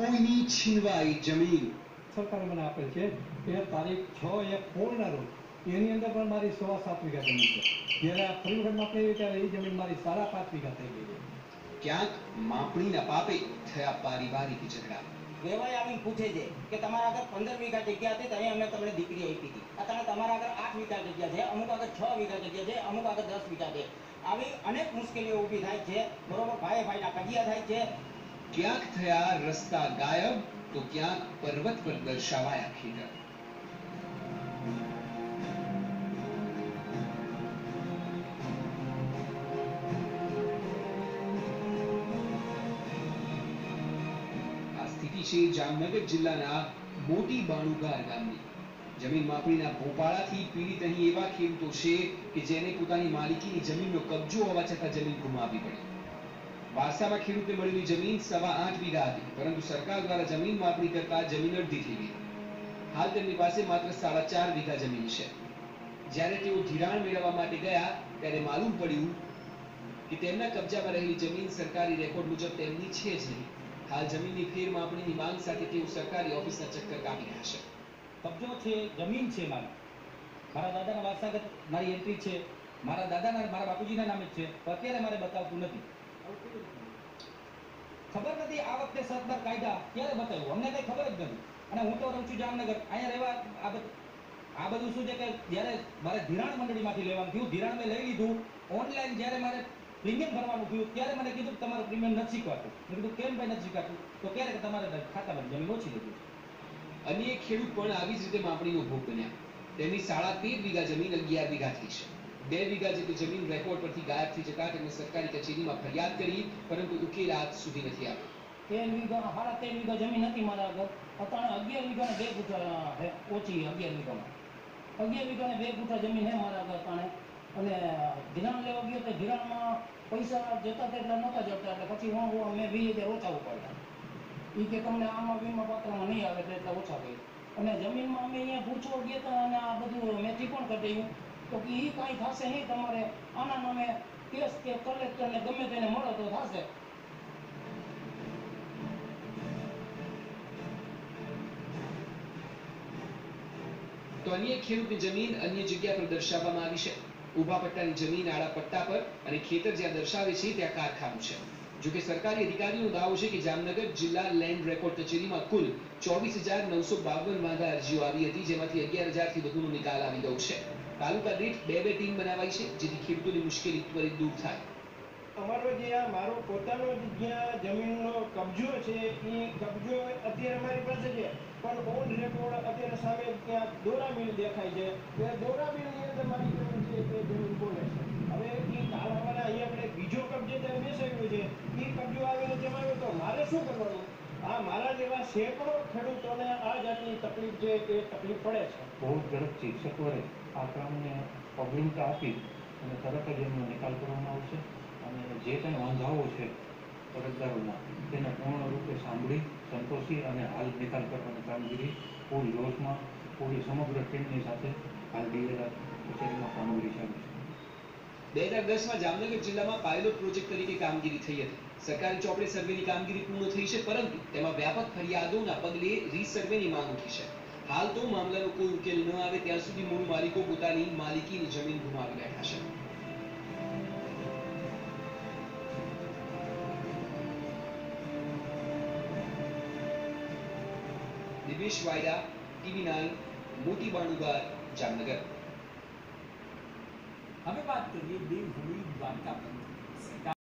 કોઈની છીનવાઈ જમીન? સરકારે મને આપેલ છે એ તારીખ છ એક સોળના રોજ એની અંદર પણ મારી સવા સાત વીઘા જમીન છે. જ્યારે આ ફરી વખત માપણી આવી ત્યારે એ જમીન મારી સાડા પાંચ વીઘા થઈ ગઈ છે. ક્યાંક માપણીના પાપે થયા પારિવારિક ઝઘડા. વેવાઈ આવીને પૂછે છે કે તમારા આગળ પંદર વીઘા જગ્યા હતી ત્યાં અમે તમને દીકરી આપી હતી. અત્યારે તમારા આગળ આઠ વીઘા જગ્યા છે અમુક આગળ છ વીઘા જગ્યા છે અમુક આગળ દસ વીઘા છે. આવી અનેક મુશ્કેલીઓ ઊભી થાય છે. બરોબર? ભાઈ ભાઈના કજિયા થાય છે. ક્યાંક થયા રસ્તા ગાયબ, તો ક્યાંક પર્વત પર દર્શાવાયા ખેતર સ્થિતિ છે જામનગર જિલ્લાના મોટી બાણુગાર ગામની. જમીન માપણીના ભોપાળાથી પીડિત અહીં એવા ખેડૂતો છે કે જેને પોતાની માલિકીની જમીનનો કબજો હોવા છતાં જમીન ગુમાવી પડી. વારસામાં ખેડૂતને મળેલી જમીન સવા આઠ વીઘા હતી, પરંતુ સરકાર દ્વારા જમીન માપણી કરતા જમીન અડધી થઈ ગઈ. હાલ તેમની પાસે માત્ર સાડા ચાર વીઘા જમીન છે. જ્યારે તેઓ ધિરાણ મેળવવા માટે ગયા, ત્યારે માલુમ પડ્યું કે તેમના કબજામાં રહેલી જમીન સરકારી રેકોર્ડ મુજબ તેમની છે જ નહીં. હાલ જમીનની ફેર માપણીની માંગ સાથે તેઓ સરકારી ઓફિસના ચક્કર કાપી રહ્યા છે. કબજો છે, જમીન છે મારી. મારા દાદાના વારસાગત મારી એન્ટ્રી છે. મારા દાદાના, મારા બાપુજીના નામે છે. અત્યારે મારે બતાવતું નથી. ખબર નથી આ વખતે સરકાર કાયદા ક્યારે બતાવ્યું? અમને કઈ ખબર જ નથી. અને હું તો રહું છું જામનગર. અહીંયા રહેવા આ આ બધું શું છે કે જ્યારે મારે ધિરાણ મંડળીમાંથી લેવાનું થયું, ધિરાણ મેં લઈ લીધું. ઓનલાઈન જ્યારે મારે પ્રીમિયમ ભરવાનું થયું, ત્યારે મને કીધું કે તમારું પ્રીમિયમ નથી શીખવાતું. મેં કીધું, કેમ ભાઈ નથી શીખવાતું? તો ક્યારે તમારે ખાતામાં જમીન ઓછી લીધી અન્ય ખેડૂત પણ આવી જ રીતે માપણીનો ભોગ બન્યા. તેની સાડા તેર વીઘા જમીન અગિયાર વીઘા થઈ છે. બે વીઘા જેટલી જમીન રેકોર્ડ પરથી ગાયબ થઈ જતા તેમણે સરકારી કચેરીમાં ફરિયાદ કરી, પરંતુ ઉકેલ આજ સુધી નથી આવ્યો તેર વીઘા, સાડા તેર વીઘા જમીન હતી મારા આગળ. અત્યારે અગિયાર વીઘાને બે ગુઠા હે, ઓછી અગિયાર વીઘામાં. અગિયાર વીઘાને બે ગુઠા જમીન હે મારા આગળ તાણે. અને ધિરાણ લેવા ગયો તો ધિરાણમાં પૈસા જતા હતા નહોતા જતા, એટલે પછી હું મેં વીસ હજાર ઓછા ઉપાડ્યા. એ કે તમને આમાં વીમા પાત્રમાં નહીં આવે એટલે ઓછા થઈ અને જમીનમાં અમે અહીંયા પૂછવા ગયા હતા અને આ બધું મેથી પણ કરી તો કે એ કાંઈ થશે નહીં, તમારે આના નામે કેસ કે કલેક્ટરને ગમે તેને મળો તો થશે. તો અન્ય ખેડૂતની જમીન અન્ય જગ્યા પર દર્શાવવામાં આવી છે. ઊભા પટ્ટાની જમીન આડા પટ્ટા પર અને ખેતર જ્યાં દર્શાવે છે ત્યાં કારખાનું છે. જોકે સરકારી અધિકારીનો દાવો છે કે જામનગર જિલ્લા લેન્ડ રેકોર્ડ કચેરીમાં કુલ ચોવીસ હજાર નવસો બાવન વાંધા અરજીઓ આવી હતી, જેમાંથી અગિયાર હજારથી વધુનો નિકાલ આવી ગયો છે. તાલુકા દીઠ બે બે ટીમ બનાવાઈ છે જેથી ખેડૂતોની મુશ્કેલી ત્વરિત દૂર થાય. અમારો જે આ મારો પોતાનો જ્યાં જમીનનો કબજો છે એ કબજો અત્યારે મારી પાસે છે પણ ઓન રેકોર્ડ અત્યારે સામે ત્યાં દોરા મિલ દેખાય છે. તે દોરા મિલની અંદર મારી જમીન છે તે જમીન બોલે છે? હવે એ કાલ અમારે અહીંયા આપણે બીજો કબજો ત્યાં બેસાડ્યો છે એ કબજો આવેલો તેમાં આવ્યો તો મારે શું કરવાનું? આ મારા જેવા સેંકડો ખેડૂતોને આ જાતની તકલીફ છે તે તકલીફ પડે છે. બહુ ઝડપથી સત્વરે આ કામને અગ્રિમતા આપી અને તરત જ એમનો નિકાલ કરવામાં આવશે અને જે કંઈ વાંધાઓ છે અરજદારોના તેને પૂર્ણ રૂપે સાંભળી, સંતોષી અને હાલ નિકાલ કરવાની કામગીરી પૂરી જોશમાં, પૂરી સમગ્ર ટીમની સાથે હાલ ડીએલઆર કચેરીમાં કામગીરી ચાલુ છે. બે હજાર દસમાં જામનગર જિલ્લામાં પાયલોટ પ્રોજેક્ટ તરીકે કામગીરી થઈ હતી. સરકારી ચોપડી સર્વેની કામગીરી પૂર્ણ થઈ છે, પરંતુ તેમાં વ્યાપક ફરિયાદોના પગલે રીસર્વેની માંગ ઉઠી છે. હાલ તો મામલાનો કોઈ ઉકેલ ન આવે ત્યાં સુધી મૂળ માલિકો પોતાની માલિકીની જમીન ગુમાવી રહ્યા છે. દિવેશ વાયડા ટીવી નાઇન, મોટી બાણુગાર, જામનગર. હવે વાત કરીએ દેવભૂમિ દ્વારકા